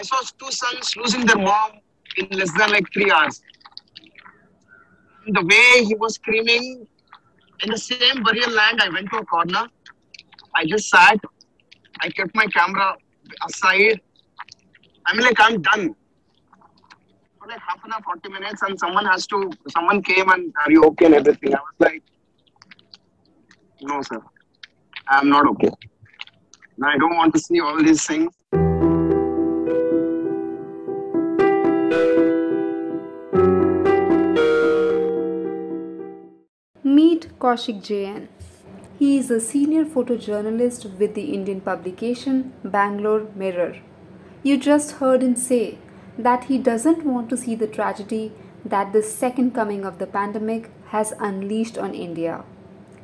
I saw two sons losing their mom in less than like three hours. The way he was screaming in the same burial land, I went to a corner. I just sat. I kept my camera aside. I mean, like, I'm done. For like half an hour, 40 minutes, and someone has to, someone came and, are you okay and everything? I was like, no, sir. I'm not okay. I don't want to see all these things. Kaushik JN. He is a senior photojournalist with the Indian publication Bangalore Mirror. You just heard him say that he doesn't want to see the tragedy that the second coming of the pandemic has unleashed on India.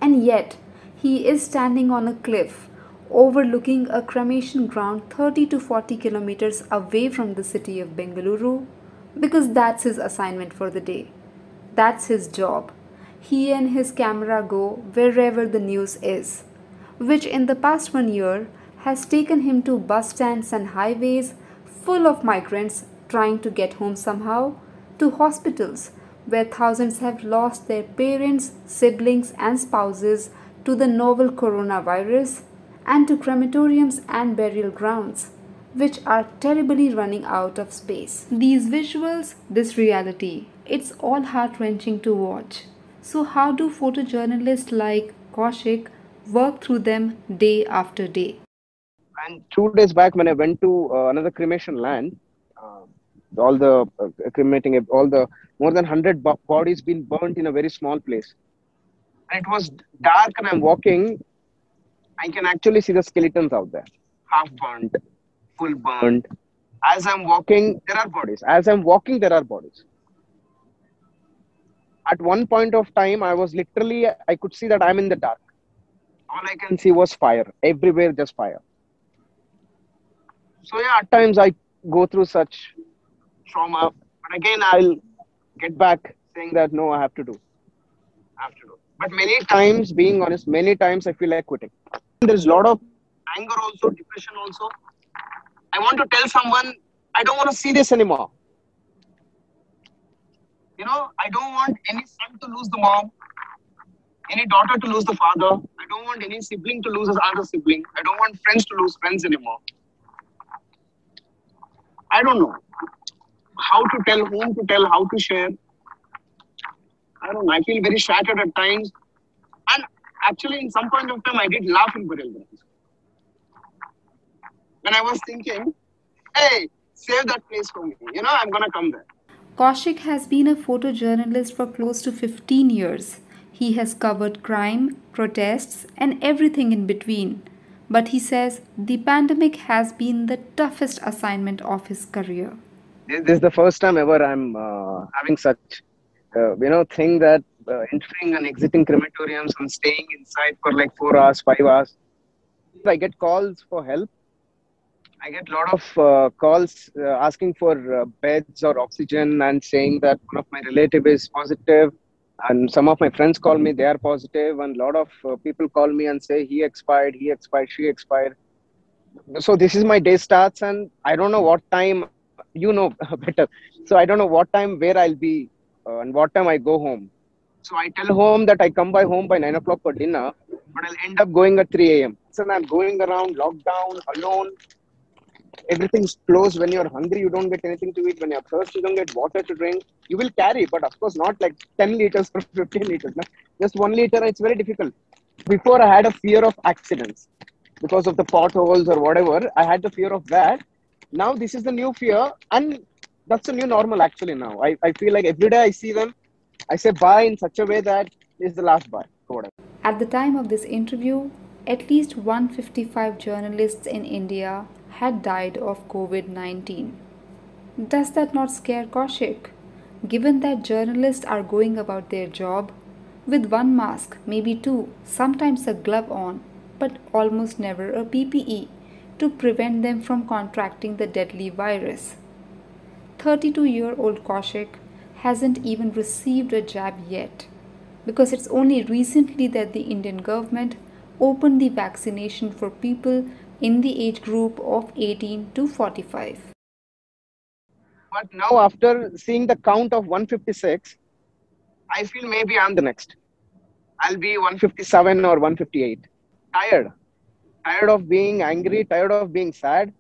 And yet, he is standing on a cliff overlooking a cremation ground 30 to 40 kilometers away from the city of Bengaluru because that's his assignment for the day. That's his job. He and his camera go wherever the news is, which in the past one year has taken him to bus stands and highways full of migrants trying to get home somehow, to hospitals where thousands have lost their parents, siblings, and spouses to the novel coronavirus and to crematoriums and burial grounds, which are terribly running out of space. These visuals, this reality, it's all heart wrenching to watch. So, how do photojournalists like Kaushik work through them day after day? And two days back, when I went to uh, another cremation land, uh, all the uh, cremating, all the more than 100 bodies been burnt in a very small place. And it was dark, and I'm walking, I can actually see the skeletons out there, half burnt, full burnt. As I'm walking, there are bodies. As I'm walking, there are bodies. At one point of time, I was literally, I could see that I'm in the dark. All I can see was fire. Everywhere, just fire. So, yeah, at times I go through such trauma. But again, I'll get back saying that no, I have to do. I have to do. But many times, being honest, many times I feel like quitting there's a lot of anger also, depression also. I want to tell someone, I don't want to see this anymore. You know, I don't want any son to lose the mom, any daughter to lose the father. I don't want any sibling to lose his other sibling. I don't want friends to lose friends anymore. I don't know how to tell, whom to tell, how to share. I don't know. I feel very shattered at times And actually, in some point of time, I did laugh in burial grounds. When I was thinking, hey, save that place for me. You know, I'm going to come there. Kaushik has been a photojournalist for close to 15 years. He has covered crime, protests, and everything in between. But he says the pandemic has been the toughest assignment of his career. This is the first time ever I'm uh, having such, uh, you know, thing that uh, entering and exiting crematoriums and staying inside for like four hours, five hours. I get calls for help. I get a lot of uh, calls uh, asking for uh, beds or oxygen and saying that one of my relative is positive and some of my friends call me they are positive and a lot of uh, people call me and say he expired he expired she expired so this is my day starts and i don't know what time you know better so i don't know what time where i'll be uh, and what time i go home so I tell home that I come by home by 9 o'clock for dinner, but I'll end up going at 3 a.m. So I'm going around lockdown, alone. Everything's closed. When you're hungry, you don't get anything to eat. When you're thirsty, you don't get water to drink. You will carry, but of course, not like 10 liters or 15 liters. No? Just one liter, it's very difficult. Before, I had a fear of accidents because of the potholes or whatever. I had the fear of that. Now, this is the new fear, and that's the new normal actually now. I, I feel like every day I see them, I say bye in such a way that is the last bye. At the time of this interview, at least 155 journalists in India had died of COVID 19. Does that not scare Kaushik? Given that journalists are going about their job with one mask, maybe two, sometimes a glove on, but almost never a PPE to prevent them from contracting the deadly virus. 32 year old Kaushik hasn't even received a jab yet because it's only recently that the Indian government opened the vaccination for people in the age group of 18 to 45. But now, after seeing the count of 156, I feel maybe I'm the next. I'll be 157 or 158. Tired. Tired of being angry, tired of being sad,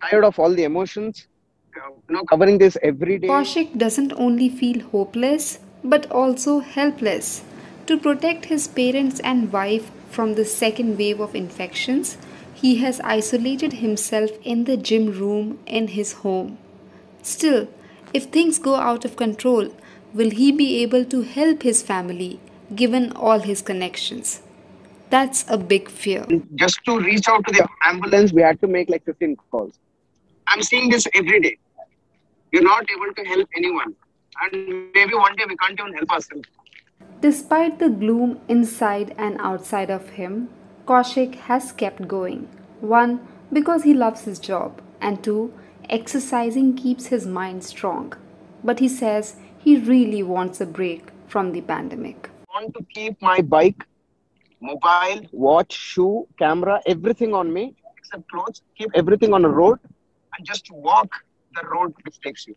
tired of all the emotions. You know, covering this every day. Kaushik doesn't only feel hopeless but also helpless. To protect his parents and wife from the second wave of infections, he has isolated himself in the gym room in his home. Still, if things go out of control, will he be able to help his family given all his connections? That's a big fear. Just to reach out to the ambulance, we had to make like 15 calls. I'm seeing this every day. You're not able to help anyone. And maybe one day we can't even help ourselves. Despite the gloom inside and outside of him, Kaushik has kept going. One, because he loves his job, and two, exercising keeps his mind strong. But he says he really wants a break from the pandemic. I want to keep my bike, mobile, watch, shoe, camera, everything on me except clothes. Keep everything on a road and just walk the road which takes you.